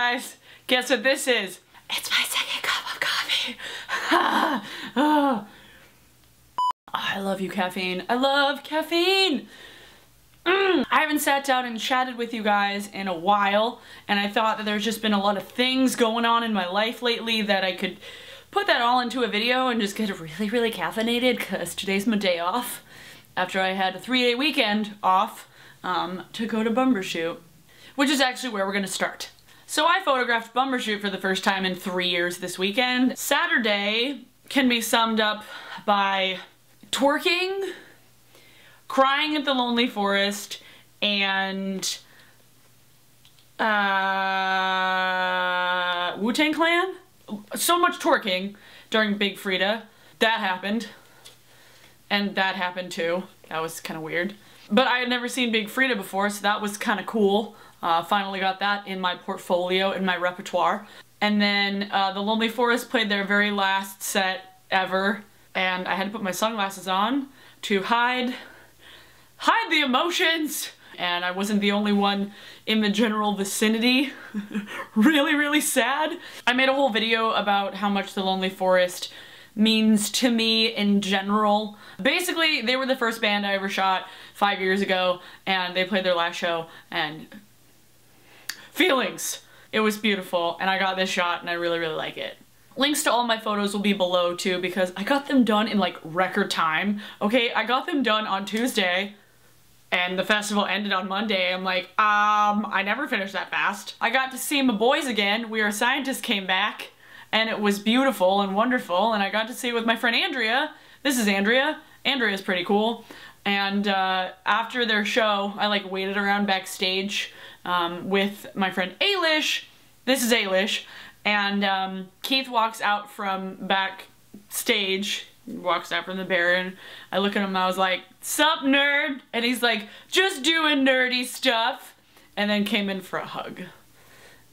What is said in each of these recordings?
guys, guess what this is? It's my second cup of coffee. oh. I love you, caffeine. I love caffeine. Mm. I haven't sat down and chatted with you guys in a while, and I thought that there's just been a lot of things going on in my life lately that I could put that all into a video and just get really, really caffeinated because today's my day off after I had a three-day weekend off um, to go to Bumbershoot, which is actually where we're gonna start. So I photographed Bumbershoot for the first time in three years this weekend. Saturday can be summed up by twerking, crying at the Lonely Forest, and uh, Wu-Tang Clan? So much twerking during Big Freedia. That happened. And that happened too. That was kind of weird. But I had never seen Big Freedia before, so that was kind of cool. Uh, finally got that in my portfolio, in my repertoire. And then uh, the Lonely Forest played their very last set ever, and I had to put my sunglasses on to hide hide the emotions! And I wasn't the only one in the general vicinity. really, really sad. I made a whole video about how much The Lonely Forest means to me in general. Basically, they were the first band I ever shot five years ago, and they played their last show, and feelings. It was beautiful, and I got this shot, and I really, really like it. Links to all my photos will be below too because I got them done in like record time. Okay, I got them done on Tuesday and the festival ended on Monday. I'm like, um, I never finished that fast. I got to see my boys again. We Are Scientists came back and it was beautiful and wonderful and I got to see it with my friend Andrea. This is Andrea. Andrea's pretty cool. And uh, after their show, I like waited around backstage um, with my friend Ailish. This is Ailish. And um, Keith walks out from backstage walks out from the bar and I look at him I was like, sup nerd? And he's like, just doing nerdy stuff. And then came in for a hug.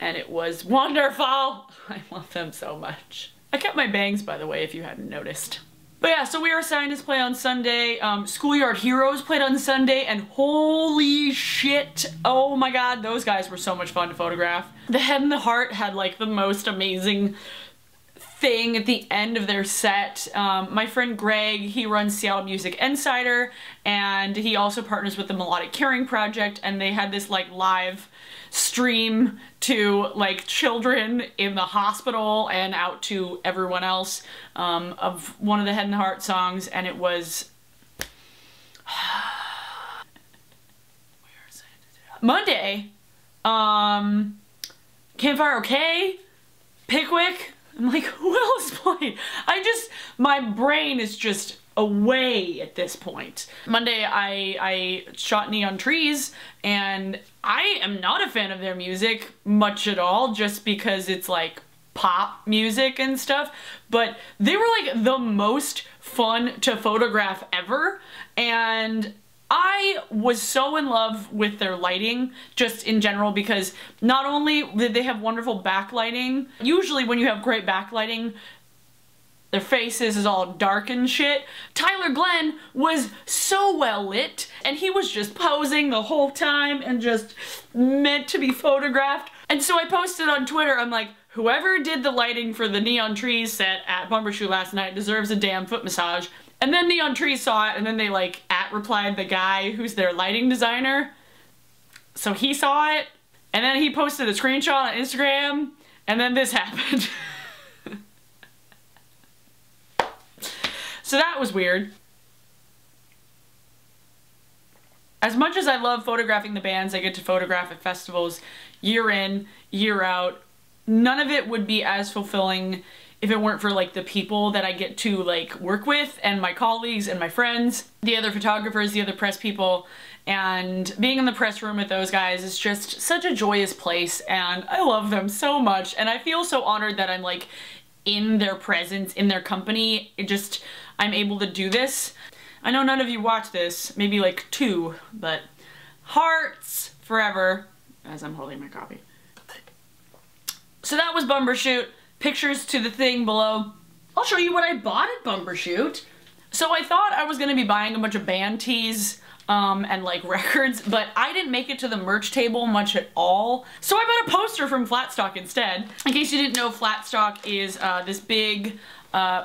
And it was wonderful. I love them so much. I kept my bangs by the way if you hadn't noticed. But yeah, so We Are Scientists play on Sunday, um, Schoolyard Heroes played on Sunday, and holy shit, oh my god, those guys were so much fun to photograph. The Head and the Heart had like the most amazing thing at the end of their set. Um, my friend Greg, he runs Seattle Music Insider, and he also partners with the Melodic Caring Project, and they had this like live stream to like children in the hospital and out to everyone else um, of one of the Head and Heart songs, and it was Monday. Um, Campfire OK, Pickwick, I'm like, who else played? I just, my brain is just away at this point. Monday I, I shot Neon Trees and I am not a fan of their music much at all just because it's like pop music and stuff, but they were like the most fun to photograph ever and I was so in love with their lighting just in general because not only did they have wonderful backlighting, usually when you have great backlighting, their faces is all dark and shit. Tyler Glenn was so well lit and he was just posing the whole time and just meant to be photographed. And so I posted on Twitter, I'm like, whoever did the lighting for the Neon Trees set at Bumbershoot last night deserves a damn foot massage. And then Neon Trees saw it and then they like at replied the guy who's their lighting designer. So he saw it and then he posted a screenshot on Instagram and then this happened. So that was weird. As much as I love photographing the bands I get to photograph at festivals year in, year out, none of it would be as fulfilling if it weren't for like the people that I get to like work with and my colleagues and my friends, the other photographers, the other press people, and being in the press room with those guys is just such a joyous place and I love them so much and I feel so honored that I'm like in their presence, in their company. It just, I'm able to do this. I know none of you watch this, maybe like two, but hearts forever as I'm holding my copy. So that was Bumbershoot pictures to the thing below. I'll show you what I bought at Bumbershoot. So I thought I was gonna be buying a bunch of band tees um, and like records, but I didn't make it to the merch table much at all. So I bought a poster from Flatstock instead. In case you didn't know, Flatstock is uh, this big uh,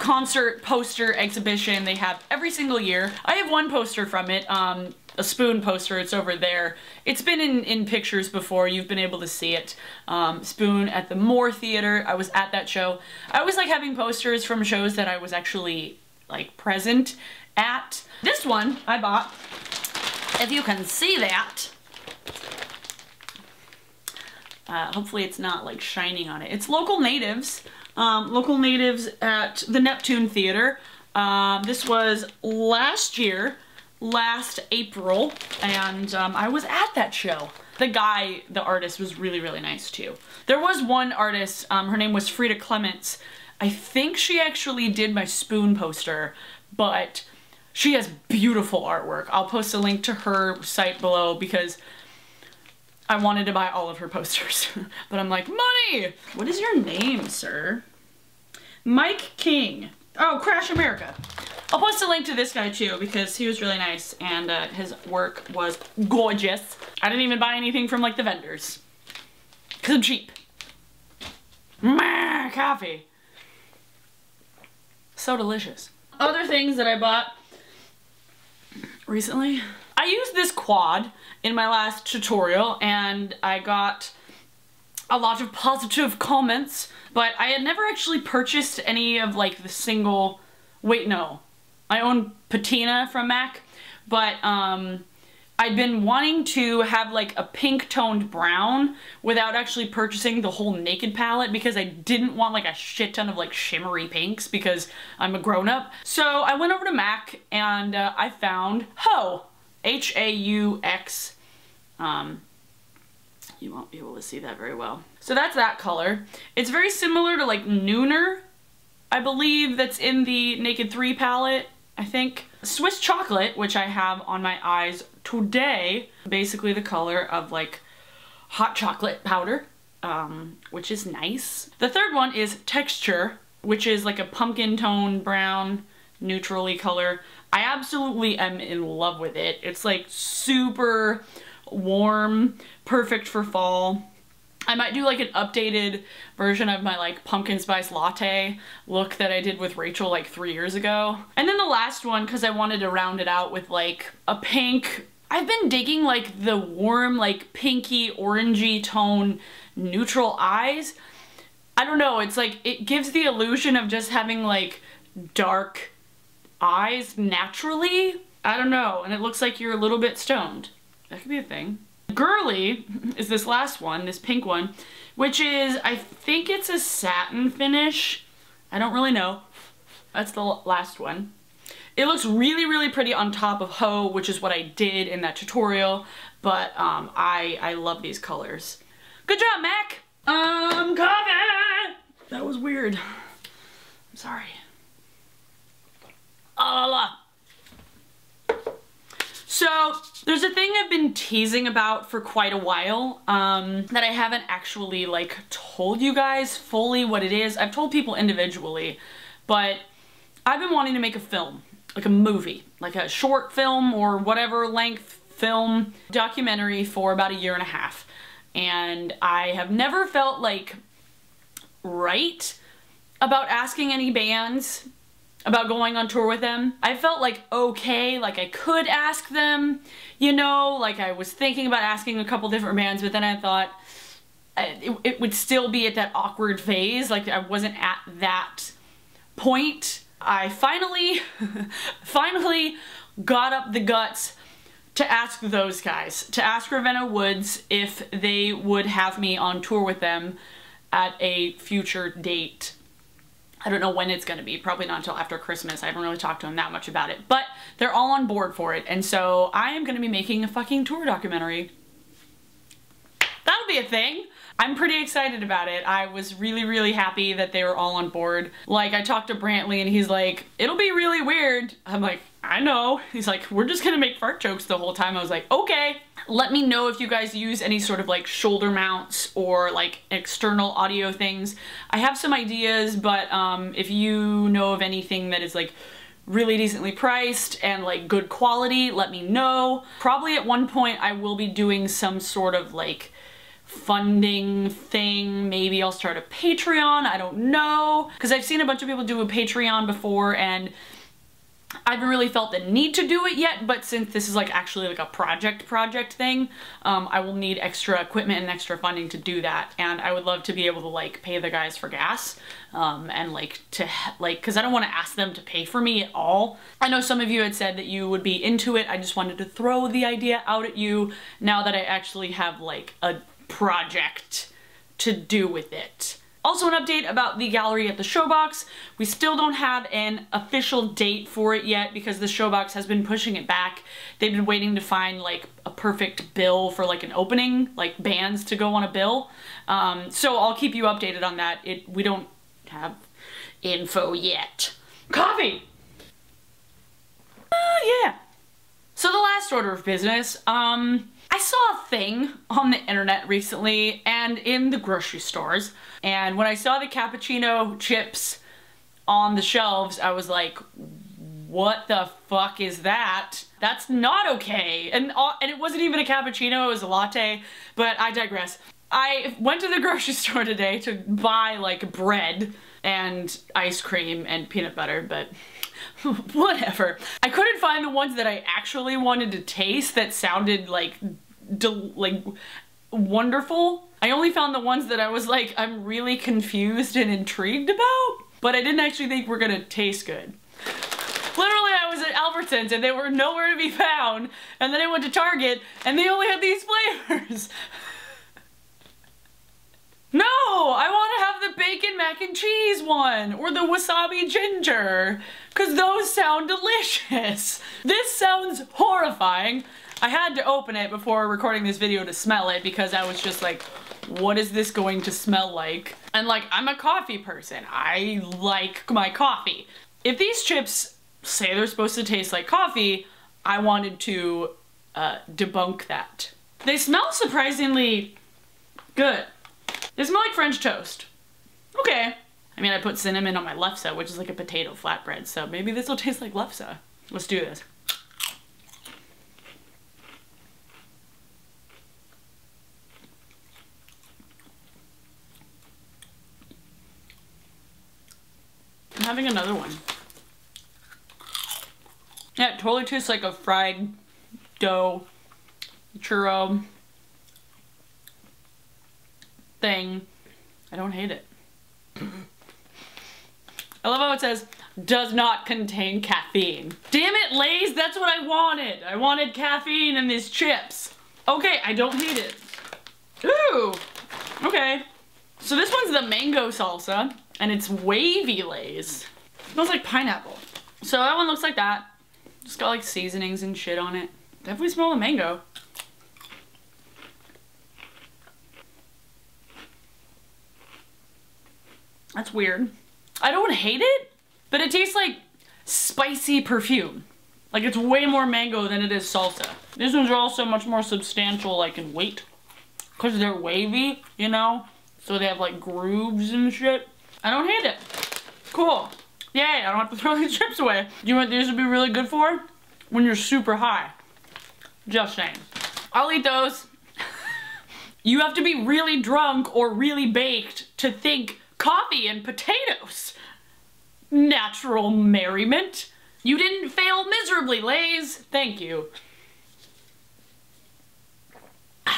concert poster exhibition they have every single year. I have one poster from it, um, a spoon poster, it's over there. It's been in, in pictures before, you've been able to see it. Um, spoon at the Moore Theater, I was at that show. I always like having posters from shows that I was actually like present at. This one I bought, if you can see that, uh, hopefully it's not like shining on it. It's local natives, um, local natives at the Neptune Theater. Uh, this was last year, last April, and um, I was at that show. The guy, the artist, was really, really nice too. There was one artist, um, her name was Frida Clements. I think she actually did my spoon poster, but she has beautiful artwork. I'll post a link to her site below because I wanted to buy all of her posters. but I'm like, money! What is your name, sir? Mike King. Oh, Crash America. I'll post a link to this guy too because he was really nice and uh, his work was gorgeous. I didn't even buy anything from like the vendors because I'm cheap. Meh, coffee. So delicious. Other things that I bought recently. I used this quad in my last tutorial and I got a lot of positive comments, but I had never actually purchased any of like the single, wait no, I own Patina from MAC, but um, I'd been wanting to have like a pink toned brown without actually purchasing the whole Naked palette because I didn't want like a shit ton of like shimmery pinks because I'm a grown up. So I went over to MAC and uh, I found Ho, H-A-U-X. Um, you won't be able to see that very well. So that's that color. It's very similar to like Nooner, I believe that's in the Naked 3 palette, I think. Swiss Chocolate, which I have on my eyes today, basically the color of like hot chocolate powder, um, which is nice. The third one is Texture, which is like a pumpkin tone brown, neutrally color. I absolutely am in love with it. It's like super warm, perfect for fall. I might do like an updated version of my like pumpkin spice latte look that I did with Rachel like three years ago. And then the last one, because I wanted to round it out with like a pink. I've been digging like the warm, like pinky, orangey tone neutral eyes. I don't know, it's like, it gives the illusion of just having like dark eyes naturally. I don't know, and it looks like you're a little bit stoned. That could be a thing. Girly is this last one, this pink one, which is, I think it's a satin finish. I don't really know. That's the last one. It looks really, really pretty on top of Haux, which is what I did in that tutorial, but um, I, I love these colors. Good job, Mac! Um, coming! That was weird. I'm sorry. Ah la la. So there's a thing I've been teasing about for quite a while um, that I haven't actually like told you guys fully what it is. I've told people individually, but I've been wanting to make a film, like a movie, like a short film or whatever length film documentary for about a year and a half. And I have never felt like right about asking any bands about going on tour with them. I felt like okay, like I could ask them, you know, like I was thinking about asking a couple different bands, but then I thought it, it would still be at that awkward phase, like I wasn't at that point. I finally, finally got up the guts to ask those guys, to ask Ravenna Woods if they would have me on tour with them at a future date. I don't know when it's going to be, probably not until after Christmas. I haven't really talked to them that much about it, but they're all on board for it. And so I am going to be making a fucking tour documentary. That'll be a thing. I'm pretty excited about it. I was really, really happy that they were all on board. Like, I talked to Brantley and he's like, it'll be really weird. I'm like, I know. He's like, we're just gonna make fart jokes the whole time. I was like, okay. Let me know if you guys use any sort of like shoulder mounts or like external audio things. I have some ideas, but um, if you know of anything that is like really decently priced and like good quality, let me know. Probably at one point I will be doing some sort of like funding thing. Maybe I'll start a Patreon, I don't know. Because I've seen a bunch of people do a Patreon before and I haven't really felt the need to do it yet, but since this is like actually like a project project thing, um, I will need extra equipment and extra funding to do that. And I would love to be able to like pay the guys for gas um, and like to like, cause I don't want to ask them to pay for me at all. I know some of you had said that you would be into it. I just wanted to throw the idea out at you now that I actually have like a project to do with it. Also an update about the gallery at the Showbox. We still don't have an official date for it yet because the Showbox has been pushing it back. They've been waiting to find like a perfect bill for like an opening, like bands to go on a bill. Um, so I'll keep you updated on that. It We don't have info yet. Coffee! Uh, yeah. So the last order of business, um, I saw a thing on the internet recently and in the grocery stores, and when I saw the cappuccino chips on the shelves, I was like, what the fuck is that? That's not okay. And, uh, and it wasn't even a cappuccino, it was a latte, but I digress. I went to the grocery store today to buy like bread and ice cream and peanut butter, but whatever. I couldn't find the ones that I actually wanted to taste that sounded like, like wonderful. I only found the ones that I was like, I'm really confused and intrigued about, but I didn't actually think were gonna taste good. Literally, I was at Albertsons and they were nowhere to be found, and then I went to Target and they only had these flavors. No, I want to bacon mac and cheese one or the wasabi ginger because those sound delicious. This sounds horrifying. I had to open it before recording this video to smell it because I was just like, what is this going to smell like? And like, I'm a coffee person. I like my coffee. If these chips say they're supposed to taste like coffee, I wanted to uh, debunk that. They smell surprisingly good. They smell like French toast. Okay. I mean, I put cinnamon on my lefse, which is like a potato flatbread, so maybe this will taste like lefse. Let's do this. I'm having another one. Yeah, it totally tastes like a fried dough churro thing. I don't hate it. I love how it says, does not contain caffeine. Damn it, Lay's, that's what I wanted. I wanted caffeine in these chips. Okay, I don't hate it. Ooh, okay. So this one's the mango salsa, and it's wavy Lay's. smells like pineapple. So that one looks like that. Just got like seasonings and shit on it. Definitely smell the mango. That's weird. I don't hate it, but it tastes like spicy perfume. Like it's way more mango than it is salsa. These ones are also much more substantial like in weight. Cause they're wavy, you know? So they have like grooves and shit. I don't hate it. Cool. Yay, I don't have to throw these chips away. Do you know what these would be really good for? When you're super high. Just saying. I'll eat those. you have to be really drunk or really baked to think coffee and potatoes. Natural merriment. You didn't fail miserably, Lay's. Thank you.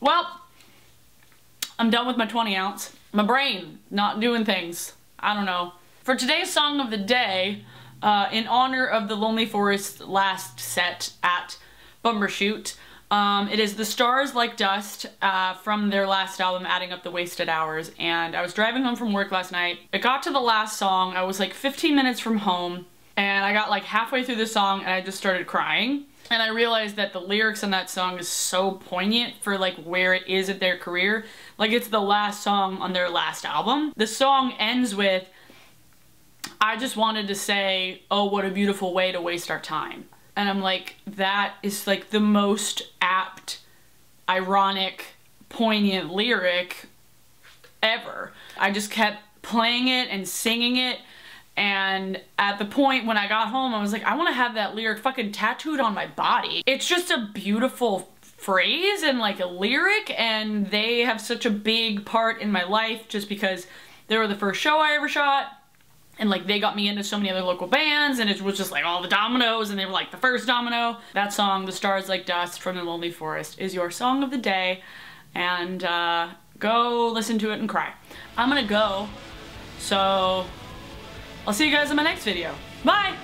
Well, I'm done with my 20 ounce. My brain not doing things. I don't know. For today's song of the day, uh, in honor of the Lonely Forest last set at Bumbershoot, um, it is The Stars Like Dust uh, from their last album, Adding Up the Wasted Hours. And I was driving home from work last night. It got to the last song. I was like 15 minutes from home. And I got like halfway through the song and I just started crying. And I realized that the lyrics in that song is so poignant for like where it is at their career. Like it's the last song on their last album. The song ends with, I just wanted to say, oh, what a beautiful way to waste our time. And I'm like, that is like the most apt, ironic, poignant lyric ever. I just kept playing it and singing it And at the point when I got home, I was like, I want to have that lyric fucking tattooed on my body. It's just a beautiful phrase and like a lyric and they have such a big part in my life just because they were the first show I ever shot and like they got me into so many other local bands and it was just like all the dominoes and they were like the first domino. That song, The Stars Like Dust from the Lonely Forest is your song of the day and uh, go listen to it and cry. I'm gonna go, so I'll see you guys in my next video. Bye!